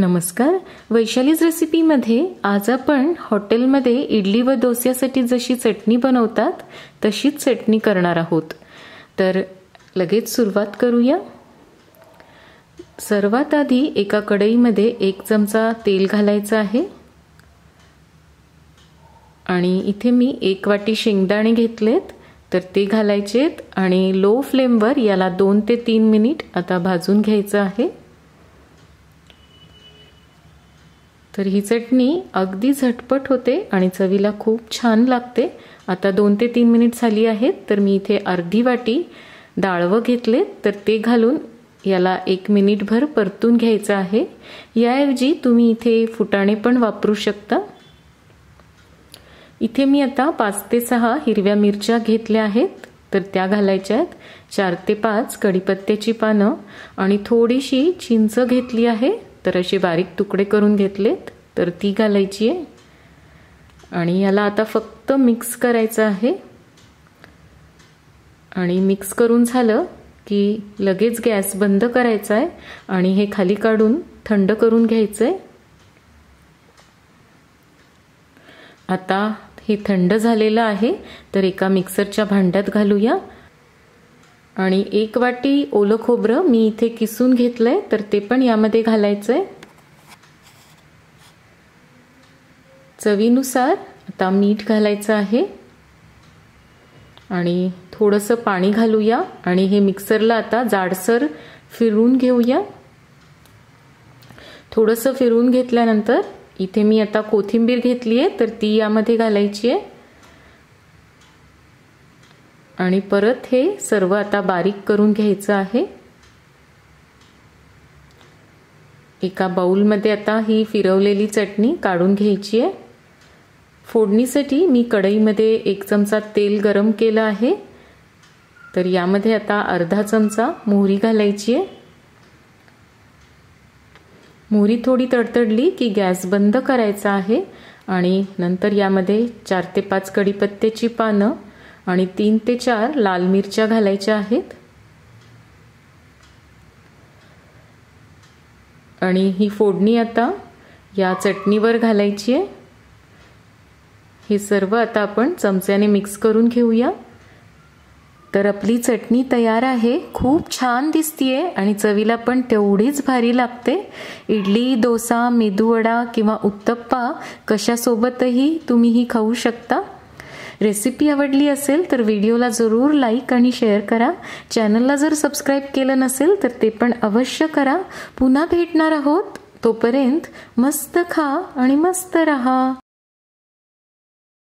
नमस्कार. वैशालीज रेसिपीमध्ये आज आपण हॉटेलमध्ये इडली व डोस्यासाठी जशी चटणी बनवतात तशीच चटणी करणार आहोत. तर लगेच सुरुवात करूया. सर्वात आधी एका कढईमध्ये एक चमचा तेल घालायचं आहे. आणि इथे मी एक वाटी शेंगदाणे घेतलेत. तर ते घालायचेत आणि लो फ्लेमवर याला दोन ते तीन मिनिट आता भाजून घ्यायचं आहे. तर ही चटणी अगदी झटपट होते आणि चवीला खूप छान लागते. आता दोन ते तीन मिनिट झाली आहेत तर मी इथे अर्धी वाटी डाळवं घेतले. तर ते घालून याला एक मिनिटभर परतून घ्यायचं आहे. याऐवजी तुम्ही इथे फुटाणे पण वापरू शकता. इथे मी आता पाच ते सहा हिरव्या मिरच्या घेतल्या आहेत. तर त्या घालायच्या आहेत. चार ते पाच कढीपत्त्याची पानं आणि थोडीशी चिंच घेतली आहे. तर असे बारीक तुकडे करून घेतलेत. तर ती घालायची आहे. आणि याला आता फक्त मिक्स करायचं आहे. आणि मिक्स करून झालं की लगेच गॅस बंद करायचा आहे. आणि हे खाली काढून थंड करून घ्यायचं आहे. आता हे थंड झालेलं आहे. तर एका मिक्सरच्या भांड्यात घालूया. आणि एक वाटी ओलं खोबरं मी इथे किसून घेतलंय तर ते पण यामध्ये घालायचंय. चवीनुसार आता मीठ घालायचं आहे. आणि थोडंसं पाणी घालूया आणि हे मिक्सरला आता जाडसर फिरवून घेऊया. थोडंसं फिरवून घेतल्यानंतर इथे मी आता कोथिंबीर घेतली आहे तर ती यामध्ये घालायची आहे आणि परत हे सर्व आता बारीक करून घ्यायचं आहे. एका बाऊलमध्ये आता ही फिरवलेली चटणी काढून घ्यायची आहे. फोडणीसाठी मी कढईमध्ये एक चमचा तेल गरम केलं आहे. तर यामध्ये आता अर्धा चमचा मोहरी घालायची आहे. मोहरी थोडी तडतडली की गॅस बंद करायचा आहे आणि नंतर यामध्ये चार ते पाच कढीपत्त्याची पानं आणि तीन ते चार लाल मिरच्या घालायच्या आहेत. आणि ही फोडणी आता या चटणीवर घालायची आहे. हे सर्व आता आपण चमच्याने मिक्स करून घेऊया. तर आपली चटणी तयार आहे. खूप छान दिसतीये आणि चवीला पण तेवढीच भारी लागते. इडली डोसा मेदूवडा किंवा उत्तप्पा कशासोबतही तुम्ही ही खाऊ शकता. रेसिपी आवडली असेल तर व्हिडिओला जरूर लाईक आणि शेअर करा. चॅनलला जर सबस्क्राईब केलं नसेल तर ते पण अवश्य करा. पुन्हा भेटणार आहोत. तोपर्यंत मस्त खा आणि मस्त रहा.